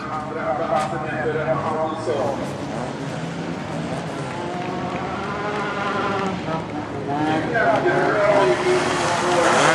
Andra platsen efter Hansson. Yeah, yeah.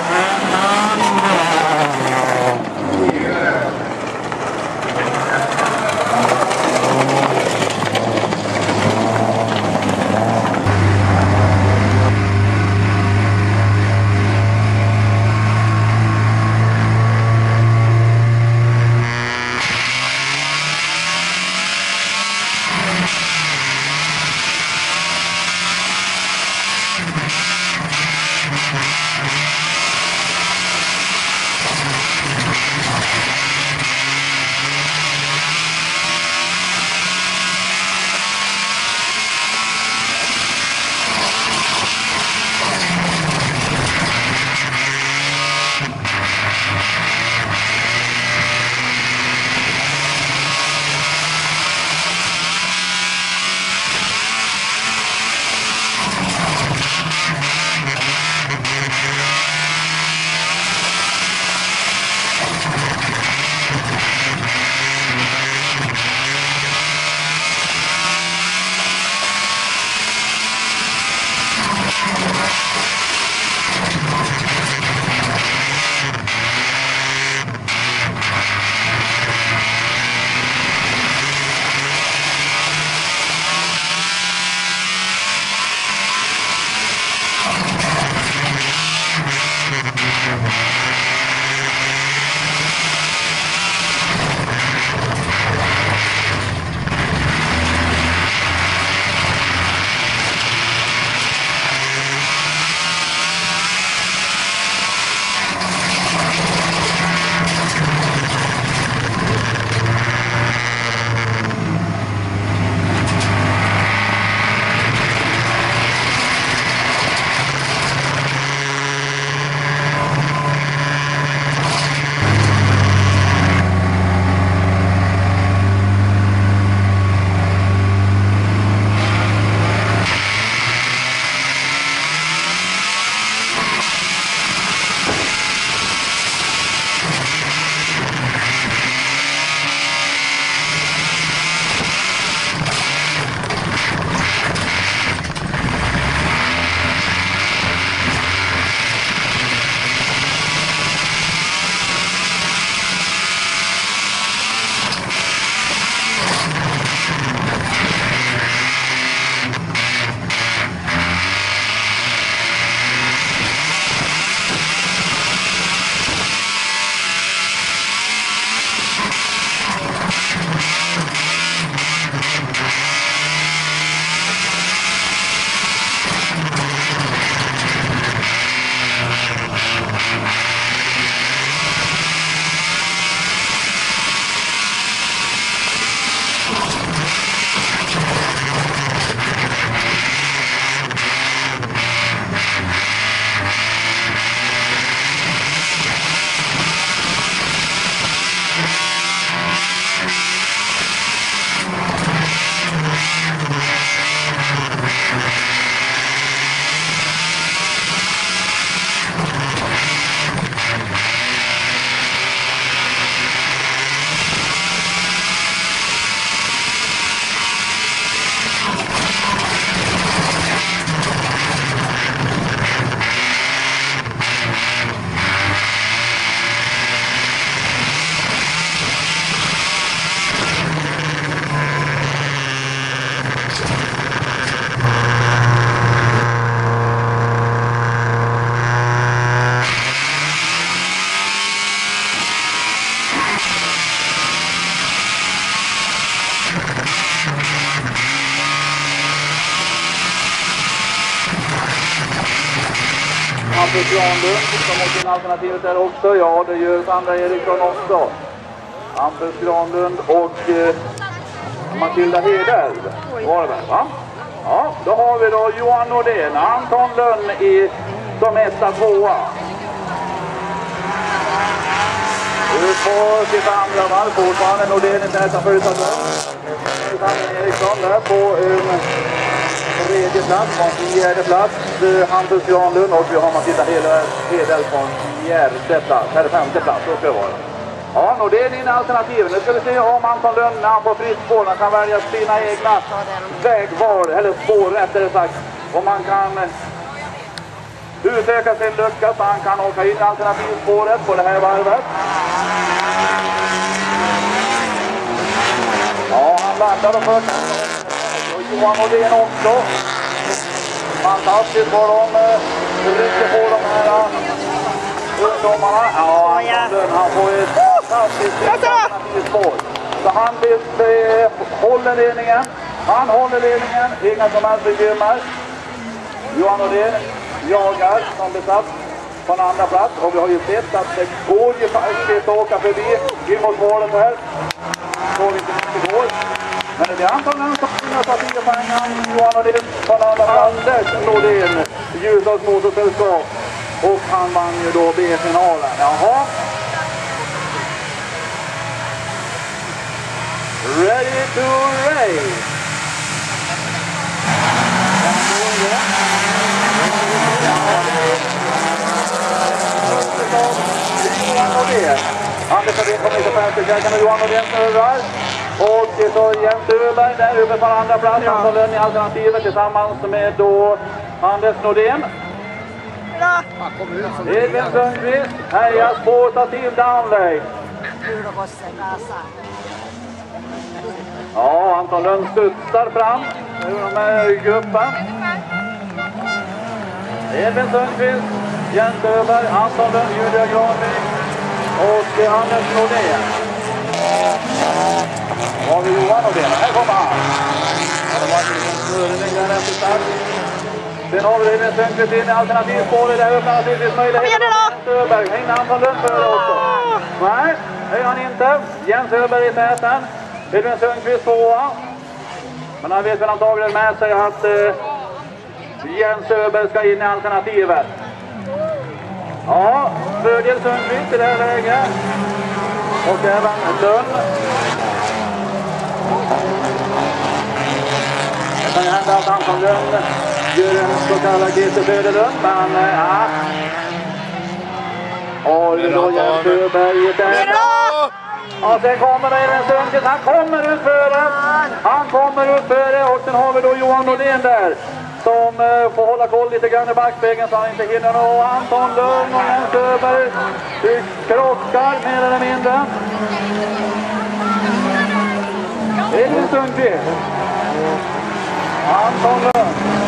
In där också. Ja, det gör Sandra Eriksson också. Hampus Granlund och eh, Matilda Hedell. var det väl, va? Ja, då har vi då Johan Nordén, Anton Lönn i, som etta, tvåa. Nu på sitt andra varv fortfarande. Nordén inte nästan förutom Sandra Eriksson där på um, tredje plats, från fjärde plats eh, Hampus Granlund och vi har Matilda Hedel på fjärde plats, eller femte plats, så ska det vara. Ja, Nordén in i alternativen. Nu ska vi se om Anton Lönn när han får fritt spår, han kan välja sina egna vägval, eller spår rättare sagt. Om man kan utöka sin lucka så han kan åka in i alternativspåret på det här varvet. Ja, han landade först. Och Johan Nordén också. Fantastiskt vad de eh, rycker på de här ungdomarna. Ja, Lönn, han får ett fantastiskt spår. Så han eh, håller ledningen. Han håller ledningen, inga som helst bekymmer. Johan Nordén jagar som besatt på en andra plats och vi har ju sett att det går ju faktiskt att åka förbi in mot målet här. Såg inte mycket igår. Men det är antagligen som vinner partipoängen. Johan Nordén på en andra plats. Anders Nordén, Ljusdals Motorsällskap. Och han vann ju då B-finalen. Jaha. Ready to race! Anders Nordén kommer inte i käkan och Johan Nordén snurrar. Och så Jens Öberg där uppe på andra plats. Anton Lönn i alternativet tillsammans med då Anders Nordén. Bra! Edvin Sundqvist, heja spår, ta till downlay. Ja, Anton Lönn studsar fram ur med gruppen. Edvin Sundqvist, Jens Öberg, Anton Lönn, Julia Granvik och Anders Nordén. Var har vi Johan Nordén? Här kommer han! Ja, det var en liten snurrning där efter start. Sen har vi Edvin Sundqvist in i alternativspåret. Där öppnar naturligtvis möjligheten. Kom igen nu då! Jens Öberg, hinner Anton Lönn före också? Nej, det gör han inte. Jens Öberg i täten. Edvin Sundqvist tvåa. Men han vet väl antagligen med sig att eh, Jens Öberg ska in i alternativet. Ja, fördel Sundqvist i det här läget. Och även Lönn. Det kan ju hända att Anton Lönn gör en så kallad GT Söderlund, men eh, ja. Och då Jens Öberg i Kom igen täten. då! Och sen kommer Edvin Sundqvist, han kommer ut före. Han kommer ut före och sen har vi då Johan Nordén där. Som eh, får hålla koll lite grann i backspegeln så han inte hinner nå Anton Lund och Jens Öberg. Krockar mer eller mindre. Edvin Sundqvist. Anton Lund.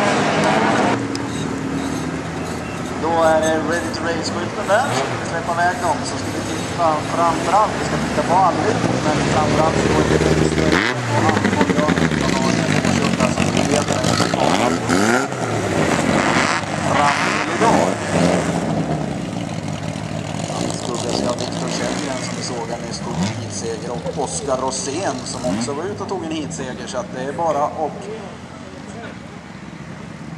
Då är det ready to race-skylten där. Så ska vi släppa iväg dem. Så ska vi titta framförallt, vi ska titta på allihop, men framförallt är det registrering på som har en som leder fram till idag. Skugga sig av Viktor Källgren som vi såg här med stor heatseger och Oskar Rosén som också var ute och tog en heatseger. Så att det är bara att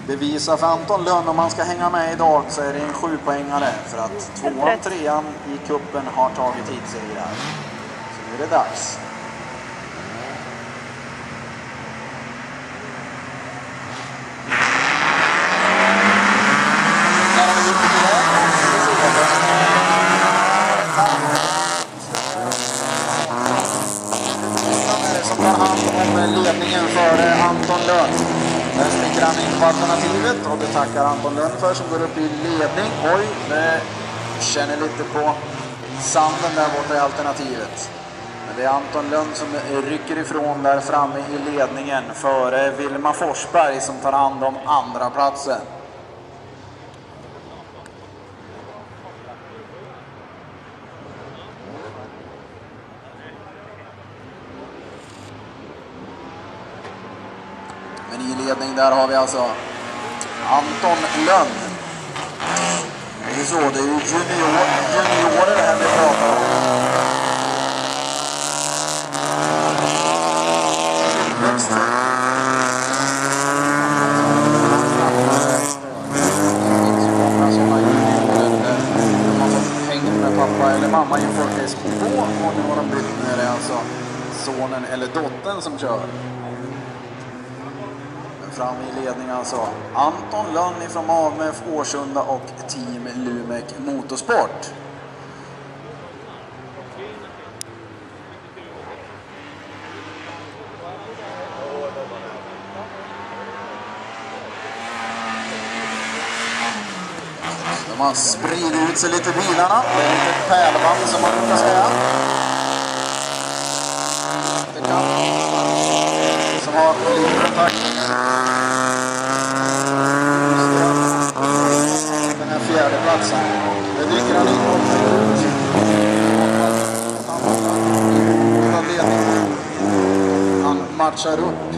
bevisa för Anton Lönn om han ska hänga med idag så är det en sjupoängare för att tvåan, trean i kuppen har tagit heatsegrar. Så nu är det dags. Där har vi gjort det idag. Som tar hand om ledningen före Anton Lönn. Där sticker han in på alternativet och det tackar som går upp i ledning. Oj, det känner lite på sanden där borta i alternativet. Men det är Anton Lund som rycker ifrån där framme i ledningen före Vilma Forsberg som tar hand om andra platsen. Men i ledning där har vi alltså Anton Lönn. Det är så, det är ju junior, juniorer här vi pratar om. Tillväxt. är ju många sådana juniorer där de har fått hänga med pappa eller mamma inför en folkhögskola och nu har de bytt. Nu är det alltså sonen eller dottern som kör fram i ledning alltså Anton Lönn från AMF Årsunda och Team Lumek Motorsport. De har spridit ut sig lite bilarna. Det är lite pärlband som man brukar säga. Det kan. Som har lite kontakt. Den här fjärde platsen. Dyker han in Han matchar upp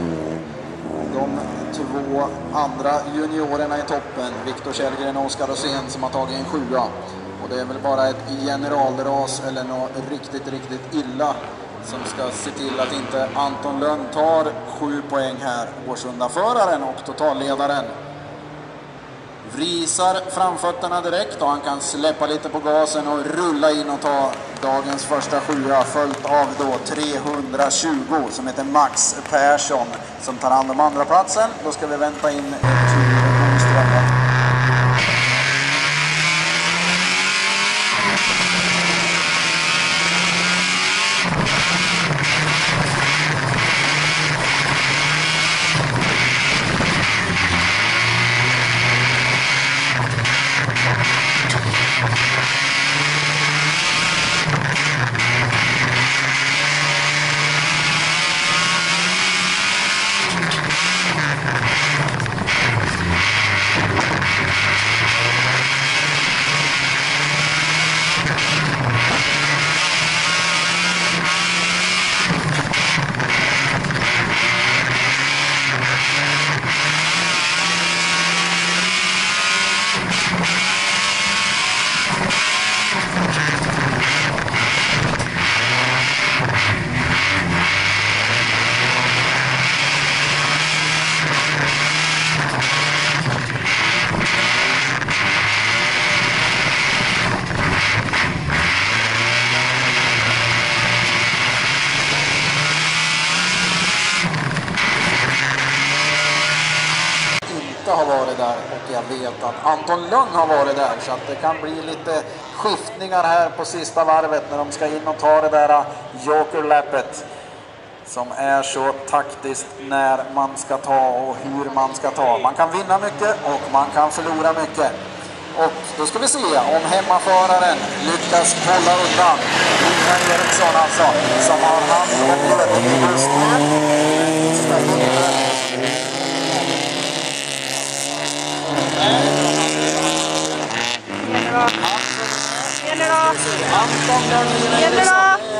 de två andra juniorerna i toppen, Viktor Källgren och Oskar Rosén som har tagit en sjua. Och det är väl bara ett generalras eller något riktigt, riktigt illa som ska se till att inte Anton Lönn tar sju poäng här. Årsundaföraren och totalledaren vrisar framfötterna direkt och han kan släppa lite på gasen och rulla in och ta dagens första sjua följt av då 320 som heter Max Persson som tar hand om andra platsen. Då ska vi vänta in Anton Lönn har varit där så att det kan bli lite skiftningar här på sista varvet när de ska in och ta det där jokerlappet som är så taktiskt när man ska ta och hur man ska ta. Man kan vinna mycket och man kan förlora mycket. Och då ska vi se om hemmaföraren lyckas hålla undan. Johan Eriksson alltså, som har hand om ledningen just nu då. Anton Lönn, Lina Gäller Eriksson. då. Det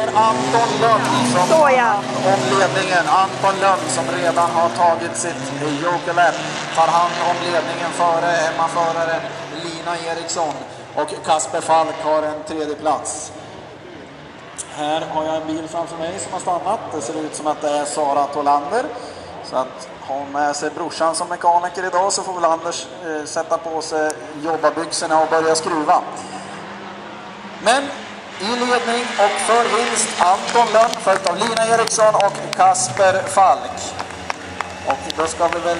är Anton Lönn som Så, ja. om ledningen. Anton Lund som redan har tagit sitt jokerlap tar hand om ledningen före hemmaföraren Lina Eriksson. Och Kasper Falk har en tredje plats. Här har jag en bil framför mig som har stannat. Det ser ut som att det är Sara Tolander. Så att har hon med sig brorsan som mekaniker idag så får väl Anders eh, sätta på sig jobbarbyxorna och börja skruva. Men i ledning och för vinst Anton Lönn följt av Lina Eriksson och Kasper Falk. Och då ska vi väl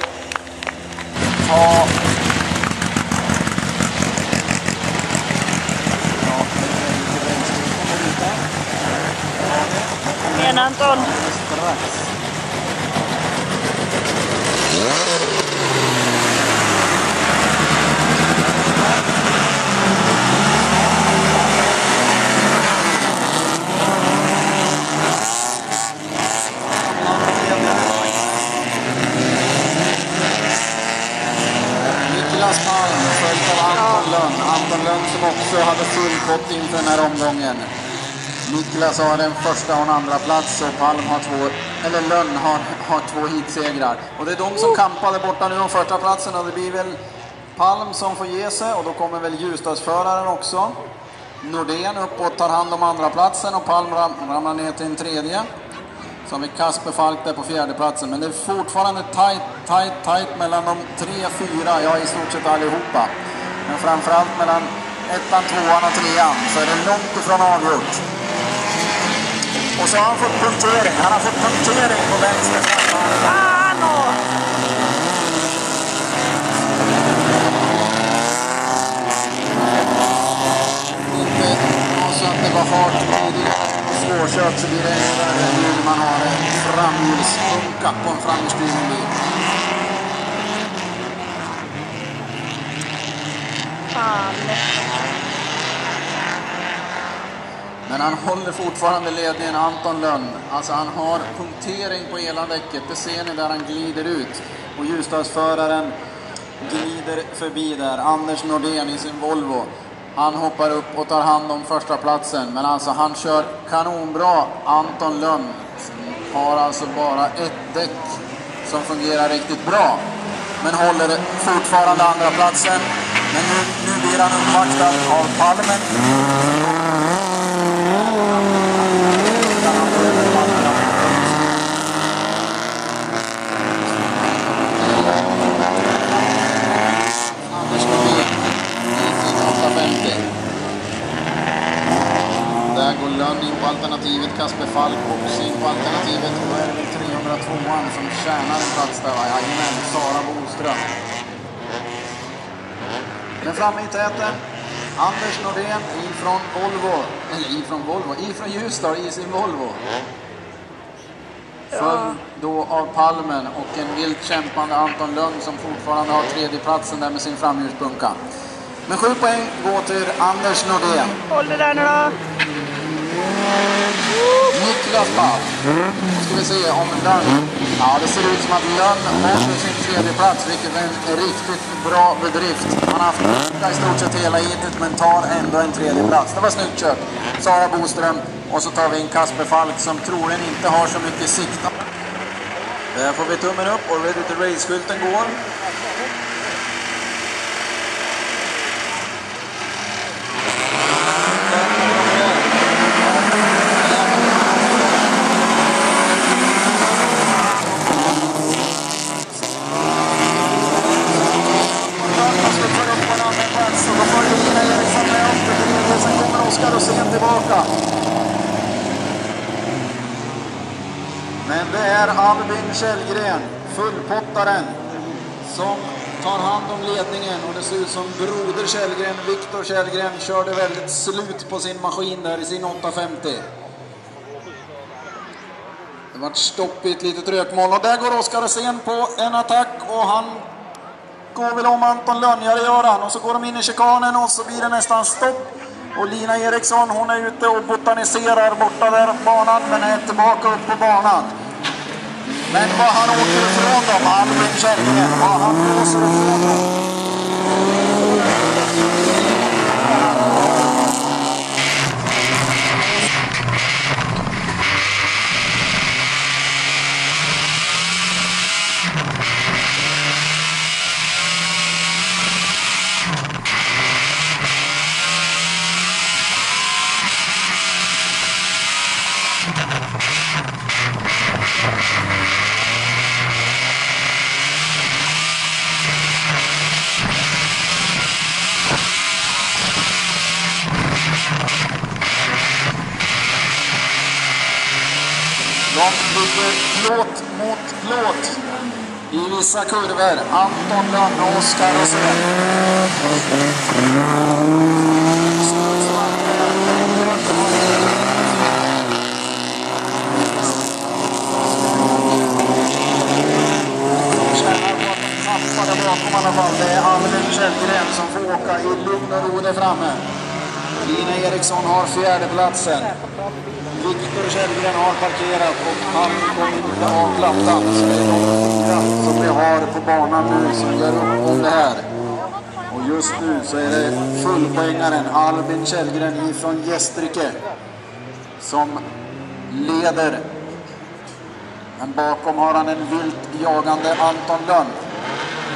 ta... Kom igen Anton. Strax. Niklas Palm följt av Anton Lönn. Anton Lönn som också skott inför den här omgången. Niklas har en första och en andra plats och Palm har två, eller Lönn har, har två hitsegrar. Och det är de som kampade borta nu om första platsen och det blir väl Palm som får ge sig och då kommer väl Ljusdalsföraren också. Nordén upp och tar hand om andra platsen och Palm ram, ramlar ner till en tredje. Så har vi Kasper Falk där på fjärde platsen. Men det är fortfarande tight, tight, tight mellan de tre, fyra, ja i stort sett allihopa. Men framförallt mellan ettan, tvåan och trean så är det långt ifrån avgjort. Och så har han fått punktering. Han har fått punktering på vänster framvagn. Fan och. inte så att det var fart tidigare och svårkört så blir det ännu värre nu när man har en framhjulspunka på en framhjulsdriven bil. fan. Men han håller fortfarande ledningen, Anton Lönn. Alltså han har punktering på elandäcket, det ser ni där han glider ut. Och Ljusdalsföraren glider förbi där, Anders Nordén i sin Volvo. Han hoppar upp och tar hand om första platsen. men alltså han kör kanonbra, Anton Lönn. Har alltså bara ett däck som fungerar riktigt bra. Men håller fortfarande andra platsen. Men nu, nu blir han uppvaktad av Palmen. Anders Nordén i sin 850. Där går Lönn in på alternativet, Kasper Falk också in på alternativet. Väl 302an som tjänar en plats där? Jajamän, Sara Boström. Men framme i täten, Anders Nordén ifrån Volvo, eller ifrån Volvo, ifrån Ljusdal i sin Volvo. Följd då av Palmen och en vilt kämpande Anton Lönn som fortfarande har tredjeplatsen där med sin framhjulspunka. Men sju poäng går till Anders Nordén. Håll det där nu då. Niklas Ball. Nu ska vi se om Lönn... Ja, det ser ut som att Lönn håller sin tredje plats, vilket är en riktigt bra bedrift. Han har haft i stort sett hela heatet, men tar ändå en tredje plats. Det var snyggt kört. Sara Boström och så tar vi in Kasper Falk som troligen inte har så mycket sikt. Där får vi tummen upp och Ready to Race-skylten går. Sen kommer Oskar Rosén tillbaka. Men det är Albin Källgren, fullpottaren, som tar hand om ledningen och det ser ut som broder Källgren, Viktor Källgren, körde väldigt slut på sin maskin där i sin 850. Det vart stopp i ett litet rökmoln och där går Oskar Rosén på en attack och han går väl om Anton Lönnjare gör han och så går de in i chikanen och så blir det nästan stopp. Och Lina Eriksson hon är ute och botaniserar borta där banan men är tillbaka upp på banan. Men vad han åker ifrån dem, Albin Källgren, vad han blåser ifrån dem. Där bakom i alla fall. Det är Albin Källgren som får åka i lugn och ro där framme. Lina Eriksson har fjärdeplatsen. Viktor Källgren har parkerat och han kommer inte av plattan. Så det är de fyra som vi har på banan nu som gör upp om det här. Och just nu så är det fullpoängaren Albin Källgren ifrån Gästrike som leder. Men bakom har han en vilt jagande Anton Lönn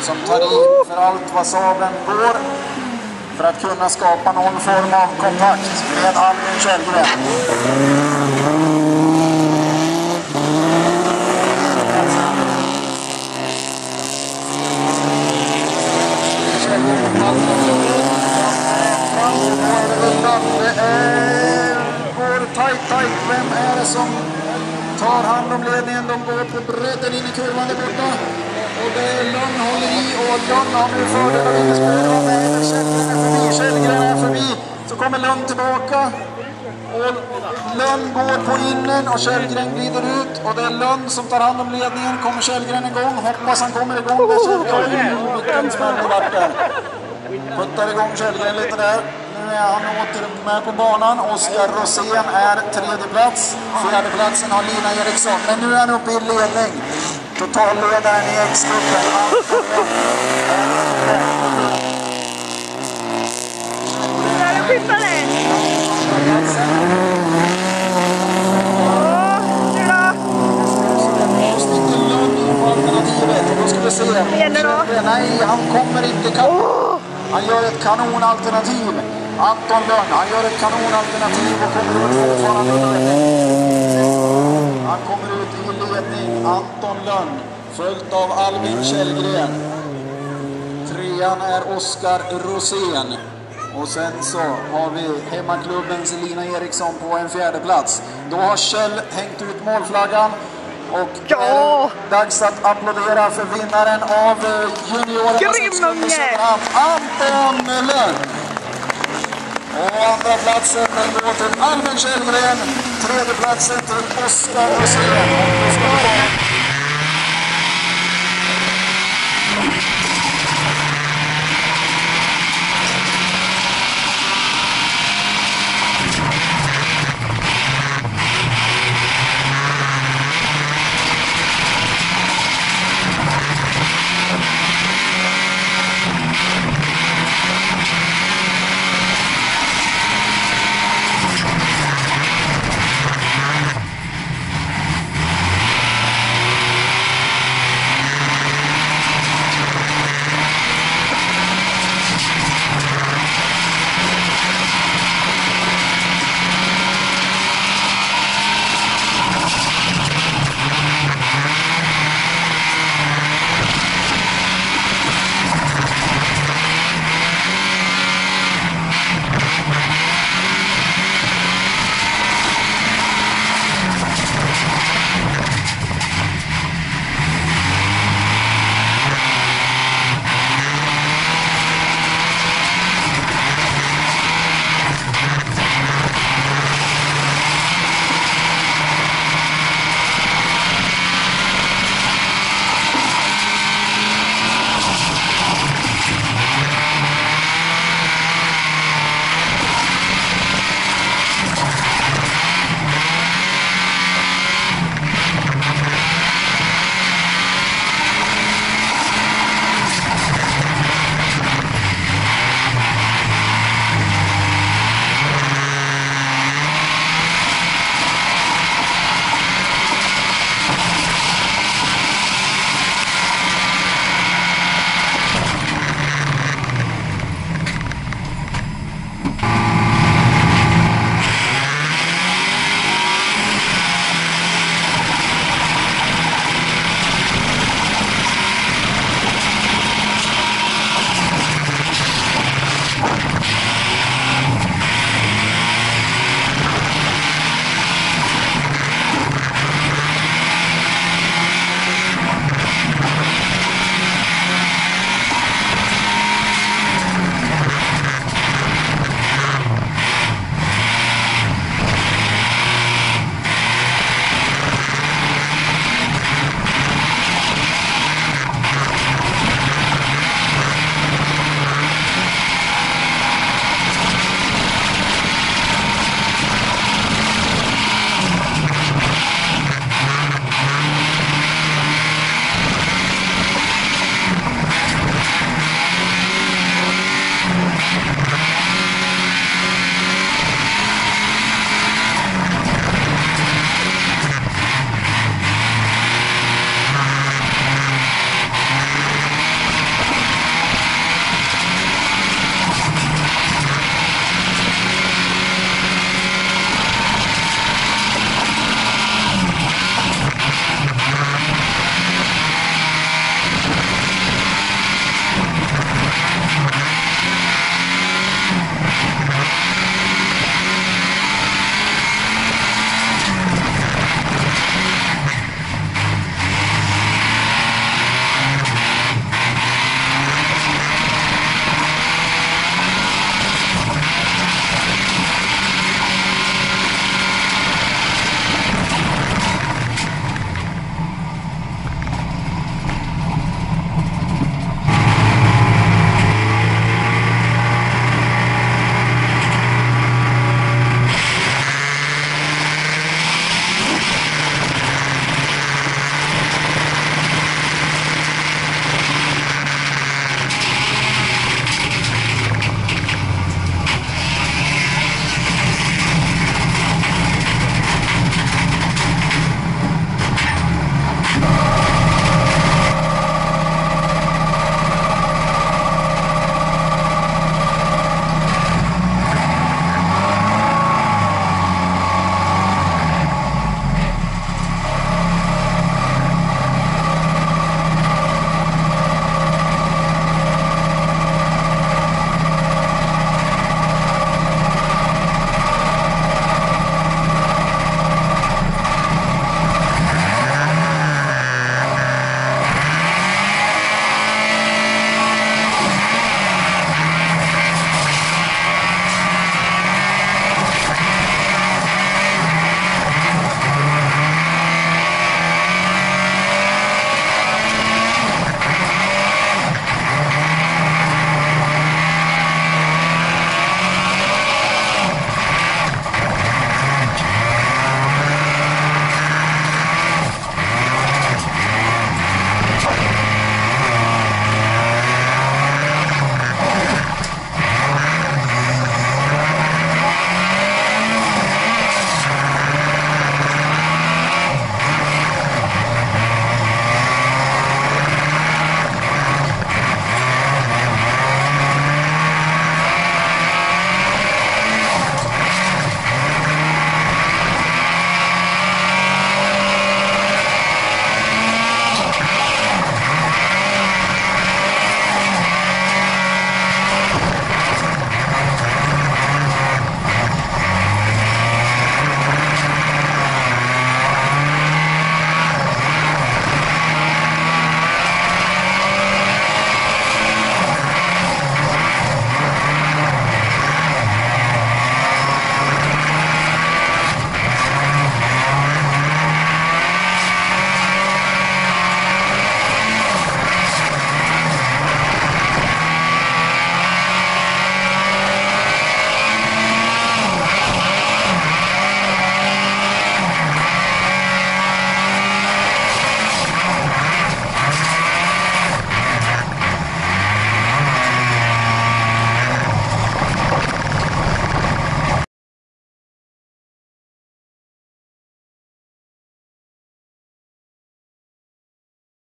som tar i för allt vad sabeln går för att kunna skapa någon form av kontakt med Albin Källgren. Det är- går tajt, tajt. Vem är det som tar hand om ledningen? De går på bredden in i kurvan där borta. Och det är Lönn håller i och Lönn har nu fördel av innerspåret. Men Källgren är förbi. Källgren är förbi. Så kommer Lönn tillbaka. Och Lönn går på innen och Källgren glider ut. Och det är Lönn som tar hand om ledningen. Kommer Källgren igång? Hoppas han kommer igång. Där Källgren. Oj, vilken smäll det vart där. Puttar igång Källgren lite där. Han åter med på banan. Oskar Rosén är tredje plats. Fjärde platsen har Lina Eriksson. Men nu är han uppe i ledning. Totalledaren i X-cupen. Där är då? Nej, han kommer inte ikapp. Han gör ett kanonalternativ. Anton Lönn, han gör ett kanonalternativ och kommer ut fortfarande i ledning. Han kommer ut i ledning, Anton Lönn, följt av Albin Källgren. Trean är Oskar Rosén. Och sen så har vi hemmaklubbens Lina Eriksson på en fjärde plats. Då har Kjell hängt ut målflaggan. Och Ja! dags att applådera för vinnaren av eh, juniorernas Anton Lönn. Och andra platsen går till Albin Kjellgren. Tredje platsen till Oskar Rosén.